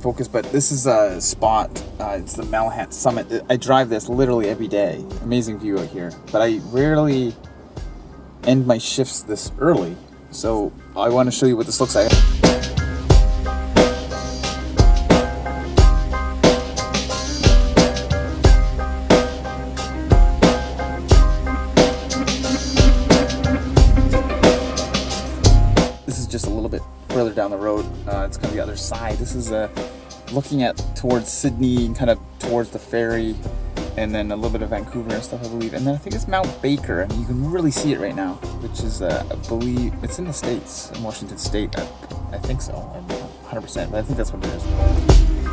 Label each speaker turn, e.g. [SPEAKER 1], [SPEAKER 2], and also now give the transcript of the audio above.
[SPEAKER 1] focus, but this is a spot. Uh, it's the Malahat Summit. I drive this literally every day. Amazing view out here. But I rarely end my shifts this early. So I want to show you what this looks like. This is just a little bit further down the road. Uh, it's kind of the other side. This is uh, looking at towards Sidney and kind of towards the ferry and then a little bit of Vancouver and stuff, I believe. And then I think it's Mount Baker, and you can really see it right now, which is, uh, I believe, it's in the States, in Washington State. I, I think so. I'm 100%, but I think that's what it is.